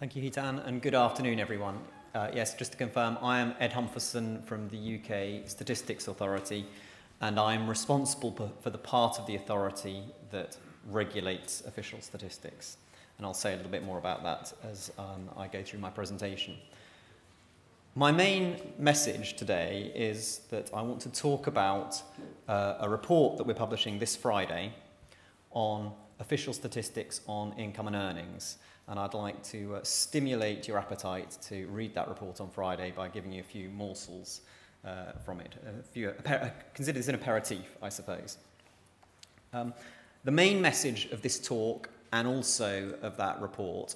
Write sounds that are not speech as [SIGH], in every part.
Thank you, Hitan, and good afternoon, everyone. Uh, yes, just to confirm, I am Ed Humpherson from the UK Statistics Authority, and I'm responsible for the part of the authority that regulates official statistics. And I'll say a little bit more about that as um, I go through my presentation. My main message today is that I want to talk about uh, a report that we're publishing this Friday on official statistics on income and earnings. And I'd like to uh, stimulate your appetite to read that report on Friday by giving you a few morsels uh, from it. A few, a, consider this an aperitif, I suppose. Um, the main message of this talk and also of that report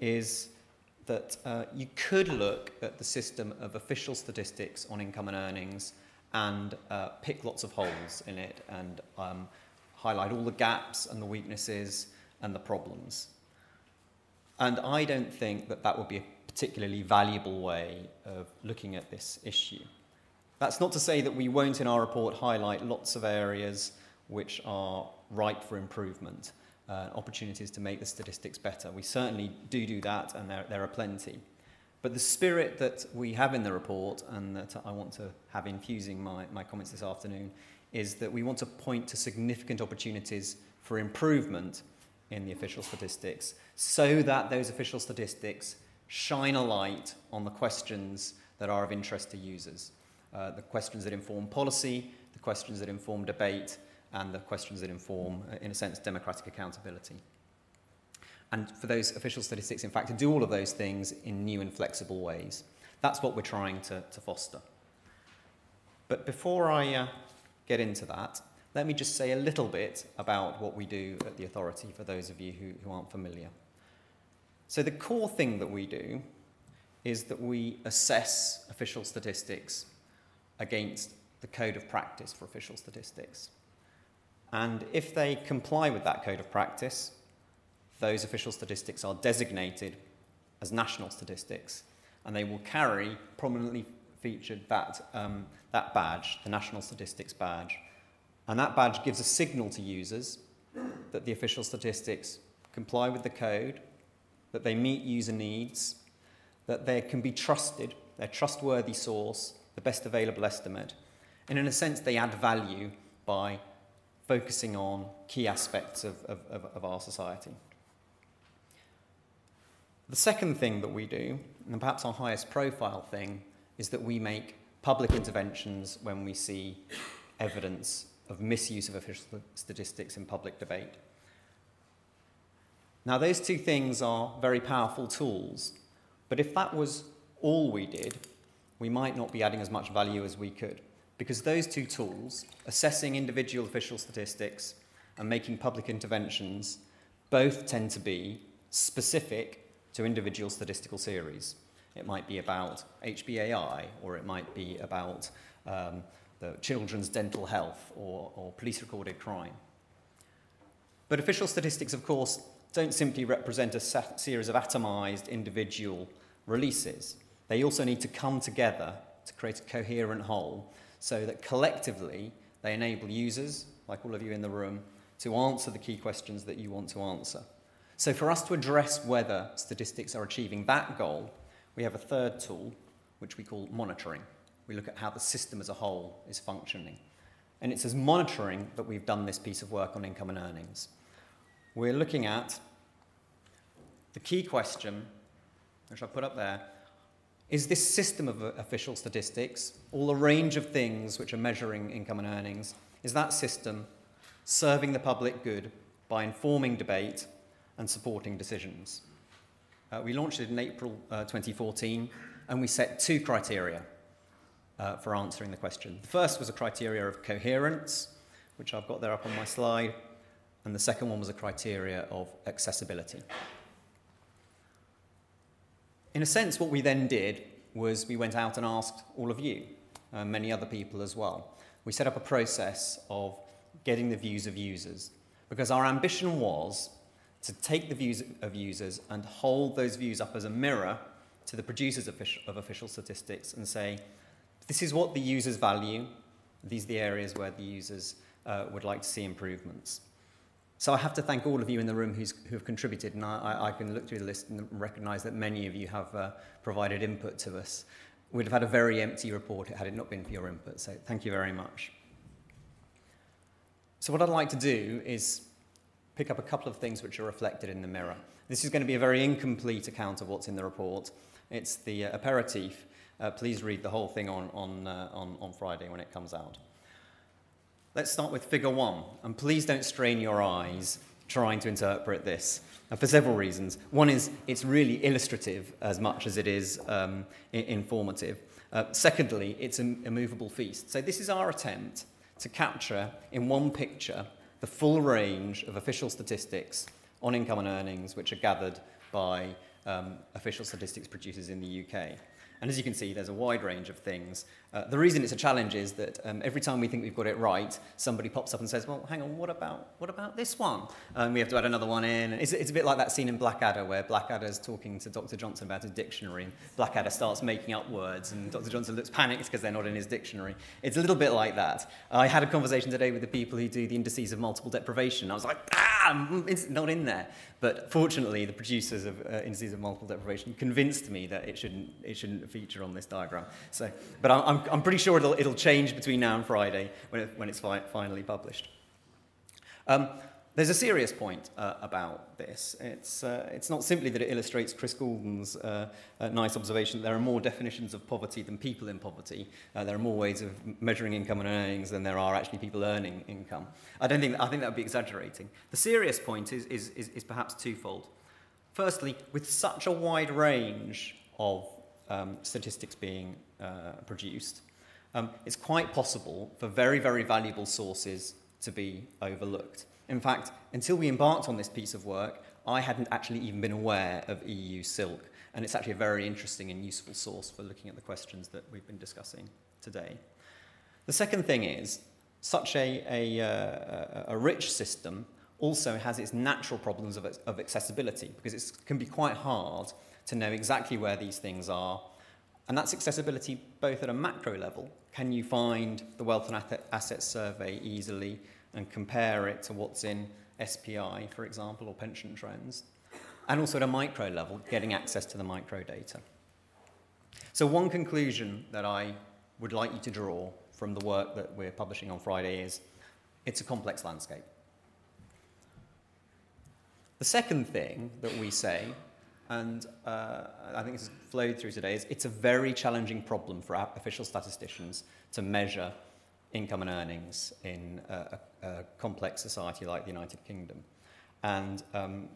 is that uh, you could look at the system of official statistics on income and earnings and uh, pick lots of holes in it and um, highlight all the gaps and the weaknesses and the problems. And I don't think that that would be a particularly valuable way of looking at this issue. That's not to say that we won't in our report highlight lots of areas which are ripe for improvement, uh, opportunities to make the statistics better. We certainly do do that, and there, there are plenty. But the spirit that we have in the report, and that I want to have infusing my, my comments this afternoon, is that we want to point to significant opportunities for improvement in the official statistics so that those official statistics shine a light on the questions that are of interest to users. Uh, the questions that inform policy, the questions that inform debate, and the questions that inform, uh, in a sense, democratic accountability. And for those official statistics, in fact, to do all of those things in new and flexible ways. That's what we're trying to, to foster. But before I uh, get into that, let me just say a little bit about what we do at the authority for those of you who, who aren't familiar. So, the core thing that we do is that we assess official statistics against the code of practice for official statistics. And if they comply with that code of practice, those official statistics are designated as national statistics, and they will carry prominently featured that, um, that badge, the National Statistics Badge. And that badge gives a signal to users that the official statistics comply with the code, that they meet user needs, that they can be trusted, they're trustworthy source, the best available estimate. And in a sense, they add value by focusing on key aspects of, of, of, our society. The second thing that we do, and perhaps our highest profile thing, is that we make public interventions when we see evidence of misuse of official statistics in public debate. Now, those two things are very powerful tools, but if that was all we did, we might not be adding as much value as we could because those two tools, assessing individual official statistics and making public interventions, both tend to be specific to individual statistical series. It might be about HBAI, or it might be about um, the children's dental health or, or police recorded crime. But official statistics, of course, don't simply represent a series of atomized individual releases. They also need to come together to create a coherent whole so that collectively they enable users, like all of you in the room, to answer the key questions that you want to answer. So for us to address whether statistics are achieving that goal, we have a third tool, which we call monitoring. We look at how the system as a whole is functioning. And it's as monitoring that we've done this piece of work on income and earnings. We're looking at the key question, which I put up there, is this system of official statistics, all the range of things which are measuring income and earnings, is that system serving the public good by informing debate and supporting decisions? Uh, we launched it in April uh, 2014, and we set two criteria uh, for answering the question. The first was a criteria of coherence, which I've got there up on my slide, and the second one was a criteria of accessibility. In a sense, what we then did was we went out and asked all of you, uh, many other people as well. We set up a process of getting the views of users because our ambition was to take the views of users and hold those views up as a mirror to the producers of official, of official statistics and say, this is what the users value, these are the areas where the users uh, would like to see improvements. So I have to thank all of you in the room who have contributed, and I, I can look through the list and recognise that many of you have uh, provided input to us. We'd have had a very empty report had it not been for your input, so thank you very much. So what I'd like to do is pick up a couple of things which are reflected in the mirror. This is going to be a very incomplete account of what's in the report. It's the uh, aperitif. Uh, please read the whole thing on, on, uh, on, on Friday when it comes out. Let's start with figure one, and please don't strain your eyes trying to interpret this uh, for several reasons. One is it's really illustrative as much as it is um, informative. Uh, secondly, it's a, a movable feast. So this is our attempt to capture in one picture the full range of official statistics on income and earnings which are gathered by um, official statistics producers in the UK. And as you can see, there's a wide range of things. Uh, the reason it's a challenge is that um, every time we think we've got it right, somebody pops up and says, well, hang on, what about, what about this one? And we have to add another one in. It's, it's a bit like that scene in Blackadder where Blackadder's talking to Dr. Johnson about his dictionary, and Blackadder starts making up words, and Dr. Johnson looks panicked because they're not in his dictionary. It's a little bit like that. I had a conversation today with the people who do the indices of multiple deprivation. I was like, ah, it's not in there. But fortunately, the producers of uh, indices of multiple deprivation convinced me that it shouldn't, it shouldn't feature on this diagram. So, but I'm, I'm, I'm pretty sure it'll, it'll change between now and Friday when, it, when it's fi finally published. Um, there's a serious point uh, about this. It's, uh, it's not simply that it illustrates Chris Goulden's uh, uh, nice observation that there are more definitions of poverty than people in poverty. Uh, there are more ways of measuring income and earnings than there are actually people earning income. I, don't think, I think that would be exaggerating. The serious point is, is, is, is perhaps twofold. Firstly, with such a wide range of um, statistics being uh, produced, um, it's quite possible for very, very valuable sources to be overlooked. In fact, until we embarked on this piece of work, I hadn't actually even been aware of EU SILC, and it's actually a very interesting and useful source for looking at the questions that we've been discussing today. The second thing is, such a, a, uh, a rich system also has its natural problems of, of accessibility, because it can be quite hard to know exactly where these things are and that's accessibility both at a macro level. Can you find the Wealth and Assets Survey easily and compare it to what's in SPI, for example, or pension trends? And also at a micro level, getting access to the micro data. So one conclusion that I would like you to draw from the work that we're publishing on Friday is it's a complex landscape. The second thing that we say and uh, I think this has flowed through today, is it's a very challenging problem for official statisticians to measure income and earnings in a, a, complex society like the United Kingdom. And um,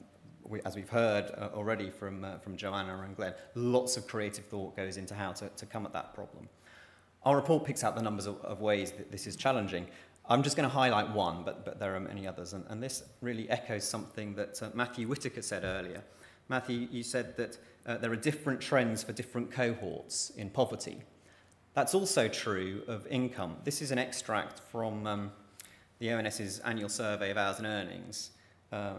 we, as we've heard uh, already from, uh, from Joanna and Glenn, lots of creative thought goes into how to, to come at that problem. Our report picks out the numbers of, of ways that this is challenging. I'm just going to highlight one, but, but there are many others. And, and this really echoes something that uh, Matthew Whittaker said earlier, Matthew, you said that uh, there are different trends for different cohorts in poverty. That's also true of income. This is an extract from um, the ONS's annual survey of hours and earnings, uh,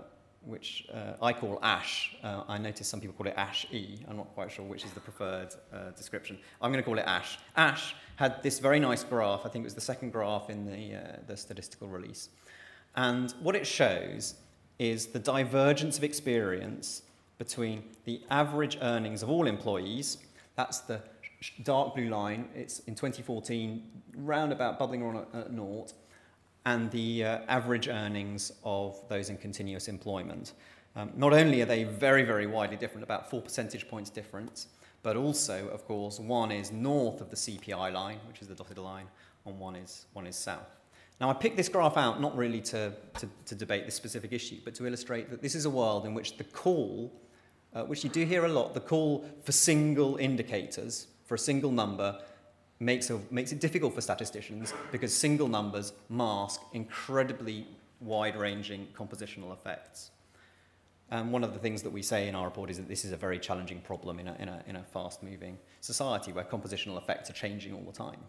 which uh, I call ASH. Uh, I noticed some people call it ASH-E. I'm not quite sure which is the preferred uh, description. I'm going to call it ASH. ASH had this very nice graph. I think it was the second graph in the, uh, the statistical release. And what it shows is the divergence of experience between the average earnings of all employees, that's the dark blue line, it's in 2014 round about bubbling around at naught, and the uh, average earnings of those in continuous employment. Um, not only are they very, very widely different, about four percentage points difference, but also, of course, one is north of the CPI line, which is the dotted line, and one is, one is south. Now, I picked this graph out not really to, to, to debate this specific issue, but to illustrate that this is a world in which the call uh, which you do hear a lot, the call for single indicators, for a single number, makes, a, makes it difficult for statisticians because single numbers mask incredibly wide-ranging compositional effects. And one of the things that we say in our report is that this is a very challenging problem in a, in a, in a fast-moving society where compositional effects are changing all the time.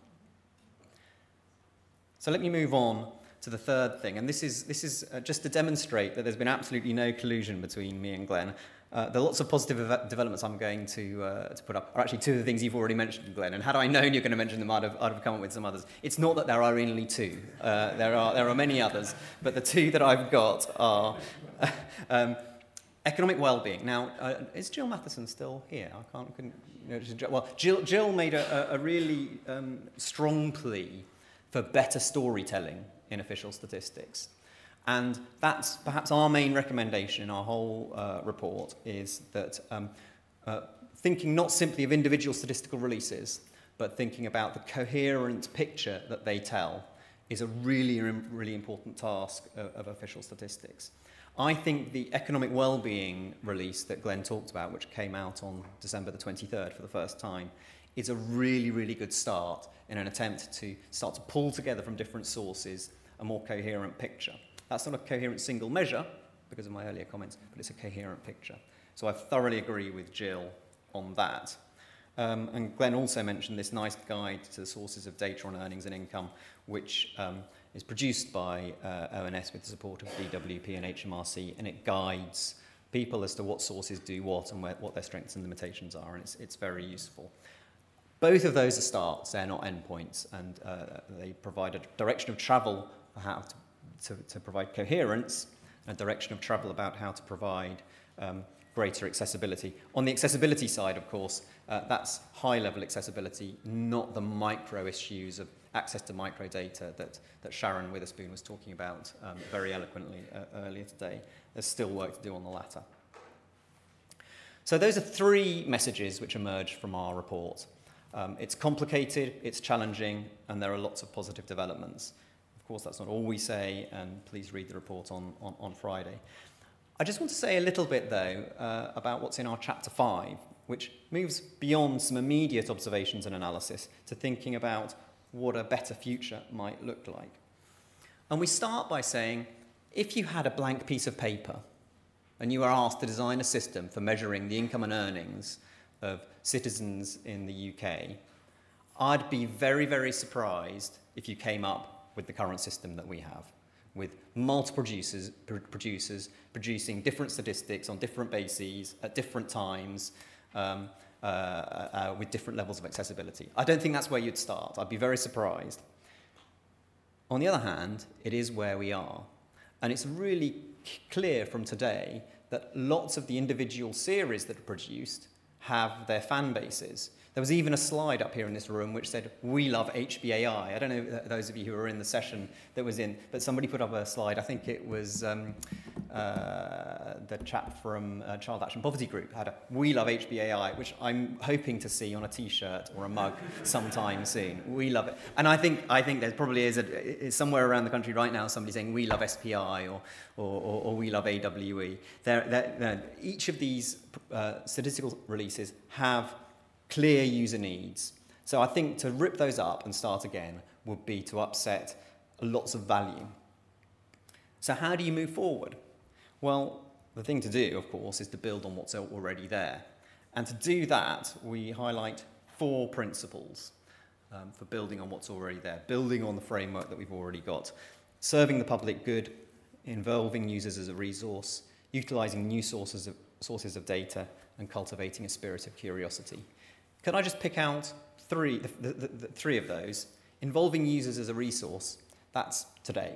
So let me move on to the third thing, and this is, this is uh, just to demonstrate that there's been absolutely no collusion between me and Glenn. Uh, the lots of positive developments I'm going to, uh, to put up are actually two of the things you've already mentioned, Glenn. And had I known you're going to mention them, I'd have, I'd have come up with some others. It's not that there are only two. Uh, there, are, there are many others. But the two that I've got are [LAUGHS] um, economic well-being. Now, uh, is Jil Matheson still here? I can't, couldn't, you know, well, Jil, Jil made a, a really um, strong plea for better storytelling in official statistics. And that's perhaps our main recommendation in our whole uh, report is that um, uh, thinking not simply of individual statistical releases, but thinking about the coherent picture that they tell is a really, really important task of, of official statistics. I think the economic well-being release that Glenn talked about, which came out on December the 23rd for the first time, is a really, really good start in an attempt to start to pull together from different sources a more coherent picture. That's not a coherent single measure, because of my earlier comments, but it's a coherent picture. So I thoroughly agree with Jil on that. Um, and Glenn also mentioned this nice guide to the sources of data on earnings and income, which um, is produced by uh, ONS with the support of DWP and HMRC, and it guides people as to what sources do what and where, what their strengths and limitations are, and it's, it's very useful. Both of those are starts, they're not endpoints, and uh, they provide a direction of travel for how to to, to provide coherence and direction of travel about how to provide um, greater accessibility. On the accessibility side, of course, uh, that's high-level accessibility, not the micro issues of access to microdata that, that Sharon Witherspoon was talking about um, very eloquently uh, earlier today. There's still work to do on the latter. So those are three messages which emerge from our report. Um, it's complicated, it's challenging, and there are lots of positive developments course, that's not all we say, and please read the report on, on, on Friday. I just want to say a little bit, though, uh, about what's in our chapter 5, which moves beyond some immediate observations and analysis to thinking about what a better future might look like. And we start by saying, if you had a blank piece of paper and you were asked to design a system for measuring the income and earnings of citizens in the UK, I'd be very, very surprised if you came up with the current system that we have, with multiple producers, producers producing different statistics on different bases at different times um, uh, uh, with different levels of accessibility. I don't think that's where you'd start. I'd be very surprised. On the other hand, it is where we are. And it's really clear from today that lots of the individual series that are produced have their fan bases. There was even a slide up here in this room which said, we love HBAI. I don't know those of you who were in the session that was in, but somebody put up a slide. I think it was um, uh, the chap from uh, Child Action Poverty Group had a, we love HBAI, which I'm hoping to see on a t-shirt or a mug sometime soon. We love it. And I think, I think there probably is a, somewhere around the country right now somebody saying we love SPI or, or, or, or we love AWE. They're, they're, they're, each of these uh, statistical releases have clear user needs. So I think to rip those up and start again would be to upset lots of value. So how do you move forward? Well, the thing to do, of course, is to build on what's already there. And to do that, we highlight four principles um, for building on what's already there, building on the framework that we've already got, serving the public good, involving users as a resource, utilizing new sources of, sources of data, and cultivating a spirit of curiosity. Can I just pick out three, the, the, the, three of those? Involving users as a resource, that's today.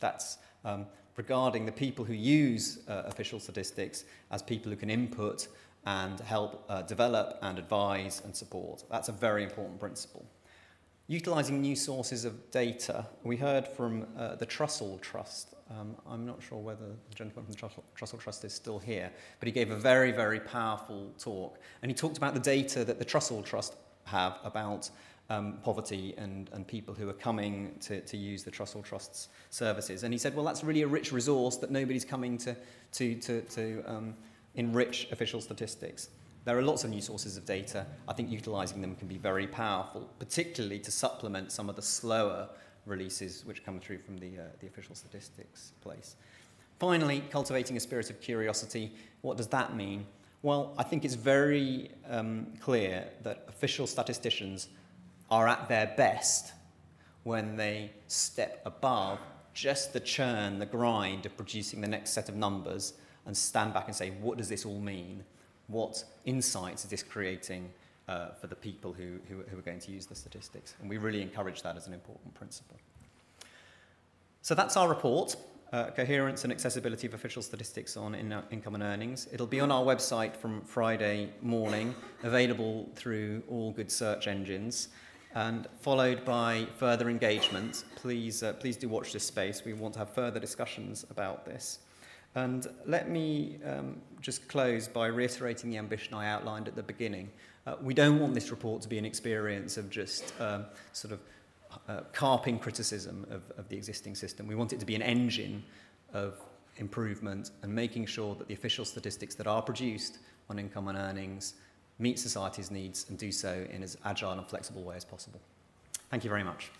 That's um, regarding the people who use uh, official statistics as people who can input and help uh, develop and advise and support. That's a very important principle. Utilising new sources of data, we heard from uh, the Trussell Trust. Um, I'm not sure whether the gentleman from the Trussell, Trussell Trust is still here, but he gave a very, very powerful talk. And he talked about the data that the Trussell Trust have about um, poverty and, and people who are coming to, to use the Trussell Trust's services. And he said, well, that's really a rich resource that nobody's coming to, to, to, to um, enrich official statistics. There are lots of new sources of data. I think utilizing them can be very powerful, particularly to supplement some of the slower releases which come through from the, uh, the official statistics place. Finally, cultivating a spirit of curiosity. What does that mean? Well, I think it's very um, clear that official statisticians are at their best when they step above just the churn, the grind of producing the next set of numbers and stand back and say, what does this all mean? What insights is this creating uh, for the people who, who, who are going to use the statistics? And we really encourage that as an important principle. So that's our report. Uh, coherence and accessibility of official statistics on in, income and earnings. It'll be on our website from Friday morning, available through all good search engines and followed by further engagement. Please, uh, please do watch this space. We want to have further discussions about this. And let me um, just close by reiterating the ambition I outlined at the beginning. Uh, we don't want this report to be an experience of just um, sort of uh, carping criticism of, of the existing system. We want it to be an engine of improvement and making sure that the official statistics that are produced on income and earnings meet society's needs and do so in as agile and flexible way as possible. Thank you very much.